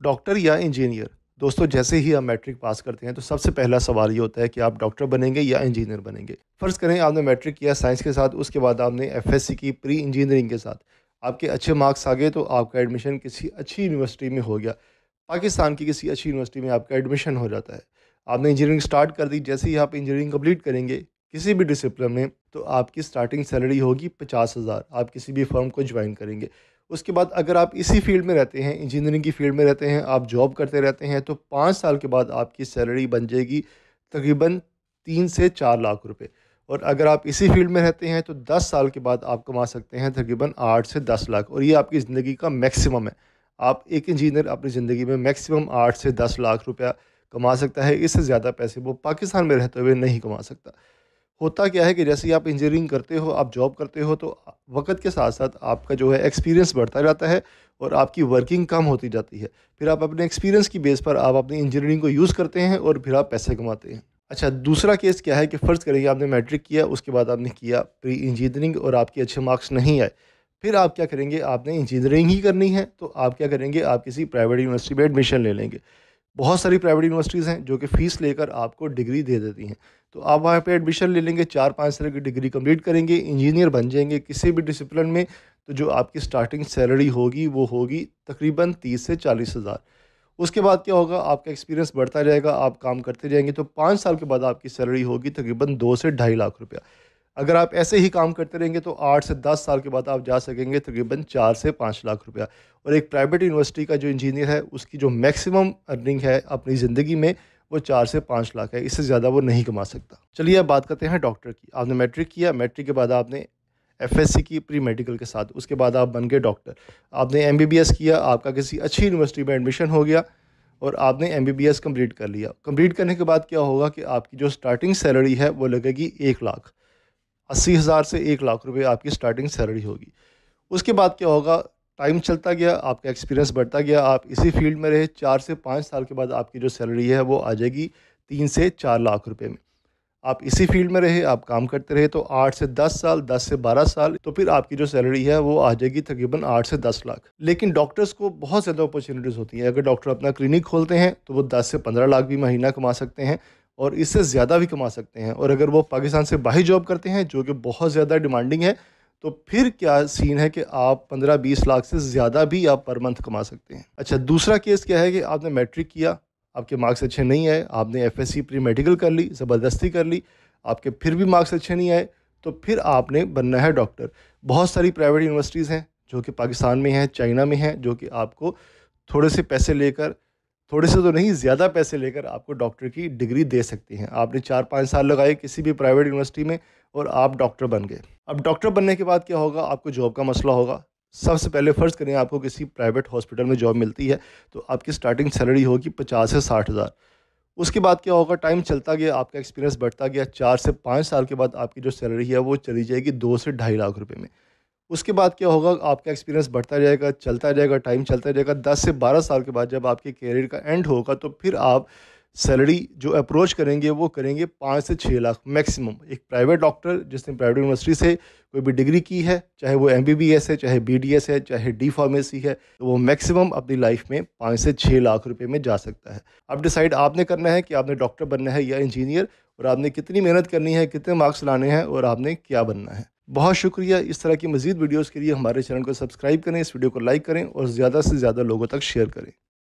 Doctor या engineer? दोस्तों, जैसे ही आप मैट्रिक पास करते हैं तो सबसे पहला सवाल ये होता है कि आप डॉक्टर बनेंगे या इंजीनियर बनेंगे? फ़र्ज़ करें आपने मैट्रिक किया साइंस के साथ, उसके बाद आपने एफएससी की प्री इंजीनियरिंग के साथ। आपके अच्छे मार्क्स आ गए तो आपका एडमिशन किसी अच्छी यूनिवर्सिटी में हो गया। पाकिस्तान की किसी अच्छी यूनिवर्सिटी में आपका एडमिशन हो जाता है। आपने इंजीनियरिंग स्टार्ट कर दी, जैसे ही आप इंजीनियरिंग कंप्लीट करेंगे, किसी भी डिसिप्लिन में तो आपकी स्टार्टिंग सैलरी होगी पचास हज़ार। आप किसी भी फर्म को ज्वाइन करेंगे। उसके बाद अगर आप इसी फ़ील्ड में रहते हैं, इंजीनियरिंग की फ़ील्ड में रहते हैं, आप जॉब करते रहते हैं तो पाँच साल के बाद आपकी सैलरी बन जाएगी तकरीबन तीन से चार लाख रुपए। और अगर आप इसी फ़ील्ड में रहते हैं तो दस साल के बाद आप कमा सकते हैं तकरीबन आठ से दस लाख। और ये आपकी ज़िंदगी का मैक्सिमम है। आप एक इंजीनियर अपनी ज़िंदगी में मैक्सिमम आठ से दस लाख रुपया कमा सकता है, इससे ज़्यादा पैसे वो पाकिस्तान में रहते हुए नहीं कमा सकता। होता क्या है कि जैसे आप इंजीनियरिंग करते हो, आप जॉब करते हो तो वक्त के साथ साथ आपका जो है एक्सपीरियंस बढ़ता जाता है और आपकी वर्किंग कम होती जाती है। फिर आप अपने एक्सपीरियंस की बेस पर आप अपनी इंजीनियरिंग को यूज़ करते हैं और फिर आप पैसे कमाते हैं। अच्छा दूसरा केस क्या है कि फ़र्ज़ करेंगे आपने मैट्रिक किया, उसके बाद आपने किया प्री इंजीनियरिंग और आपके अच्छे मार्क्स नहीं आए। फिर आप क्या करेंगे, आपने इंजीनियरिंग ही करनी है तो आप क्या करेंगे, आप किसी प्राइवेट यूनिवर्सिटी में एडमिशन ले लेंगे। बहुत सारी प्राइवेट यूनिवर्सिटीज़ हैं जो कि फ़ीस लेकर आपको डिग्री दे देती हैं। तो आप वहाँ पे एडमिशन ले लेंगे, चार पाँच साल की डिग्री कंप्लीट करेंगे इंजीनियर बन जाएँगे किसी भी डिसिप्लिन में तो जो आपकी स्टार्टिंग सैलरी होगी, वो होगी तकरीबन तीस से चालीस हज़ार। उसके बाद क्या होगा, आपका एक्सपीरियंस बढ़ता जाएगा, आप काम करते जाएँगे तो पाँच साल के बाद आपकी सैलरी होगी तकरीबन दो से ढाई लाख रुपया। अगर आप ऐसे ही काम करते रहेंगे तो आठ से दस साल के बाद आप जा सकेंगे तकरीबन चार से पाँच लाख रुपया। और एक प्राइवेट यूनिवर्सिटी का जो इंजीनियर है, उसकी जो मैक्सिमम अर्निंग है अपनी ज़िंदगी में, वो चार से पाँच लाख है। इससे ज़्यादा वो नहीं कमा सकता। चलिए अब बात करते हैं डॉक्टर की। आपने मैट्रिक किया, मैट्रिक के बाद आपने एफएससी की प्री मेडिकल के साथ। उसके बाद आप बन गए डॉक्टर। आपने एमबीबीएस किया, आपका किसी अच्छी यूनिवर्सिटी में एडमिशन हो गया और आपने एम बी कंप्लीट कर लिया। कंप्लीट करने के बाद क्या होगा कि आपकी जो स्टार्टिंग सैलरी है, वो लगेगी एक लाख। अस्सी हज़ार से एक लाख रुपए आपकी स्टार्टिंग सैलरी होगी। उसके बाद क्या होगा? टाइम चलता गया, आपका एक्सपीरियंस बढ़ता गया, आप इसी फ़ील्ड में रहे। चार से पाँच साल के बाद आपकी जो सैलरी है, वो आ जाएगी तीन से चार लाख रुपए में। आप इसी फ़ील्ड में रहे, आप काम करते रहे तो आठ से दस साल, दस से बारह साल तो फिर आपकी जो सैलरी है, वो आ जाएगी तकरीबन आठ से दस लाख। लेकिन डॉक्टर्स को बहुत ज़्यादा अपॉर्चुनिटीज़ होती हैं। अगर डॉक्टर अपना क्लिनिक खोलते हैं तो वो दस से पंद्रह लाख भी महीना कमा सकते हैं। और इससे ज़्यादा भी कमा सकते हैं। और अगर वो पाकिस्तान से बाहर जॉब करते हैं, जो कि बहुत ज़्यादा डिमांडिंग है तो फिर क्या सीन है कि आप पंद्रह बीस लाख से ज़्यादा भी आप पर मंथ कमा सकते हैं। अच्छा दूसरा केस क्या है कि आपने मैट्रिक किया, आपके मार्क्स अच्छे नहीं आए, आपने एफ़ एस प्री मेडिकल कर ली, ज़बरदस्ती कर ली, आपके फिर भी मार्क्स अच्छे नहीं आए तो फिर आपने बनना है डॉक्टर बहुत सारी प्राइवेट यूनिवर्सिटीज़ हैं, जो कि पाकिस्तान में हैं, चाइना में हैं, जो कि आपको थोड़े से पैसे लेकर थोड़े से तो नहीं, ज़्यादा पैसे लेकर आपको डॉक्टर की डिग्री दे सकती हैं। आपने चार पाँच साल लगाए किसी भी प्राइवेट यूनिवर्सिटी में और आप डॉक्टर बन गए। अब डॉक्टर बनने के बाद क्या होगा? आपको जॉब का मसला होगा। सबसे पहले फ़र्ज़ करें आपको किसी प्राइवेट हॉस्पिटल में जॉब मिलती है तो आपकी स्टार्टिंग सैलरी होगी पचास से साठ हज़ार। उसके बाद क्या होगा? टाइम चलता गया, आपका एक्सपीरियंस बढ़ता गया। चार से पाँच साल के बाद आपकी जो सैलरी है, वो चली जाएगी दो से ढाई लाख रुपये में। उसके बाद क्या होगा? आपका एक्सपीरियंस बढ़ता जाएगा, चलता जाएगा टाइम चलता जाएगा। दस से बारह साल के बाद जब आपके करियर का एंड होगा तो फिर आप सैलरी जो अप्रोच करेंगे, वो करेंगे पाँच से छः लाख मैक्सिमम एक प्राइवेट डॉक्टर जिसने प्राइवेट यूनिवर्सिटी से कोई भी डिग्री की है, चाहे वो एम है, चाहे बीडीएस है, चाहे डी फार्मेसी है तो वो मैक्सिमम अपनी लाइफ में पाँच से छः लाख रुपए में जा सकता है। अब डिसाइड आपने करना है कि आपने डॉक्टर बनना है या इंजीनियर और आपने कितनी मेहनत करनी है, कितने मार्क्स लाने हैं, और आपने क्या बनना है। बहुत शुक्रिया इस तरह की मजीद वीडियोज़ के लिए हमारे चैनल को सब्सक्राइब करें, इस वीडियो को लाइक करें और ज़्यादा से ज़्यादा लोगों तक शेयर करें।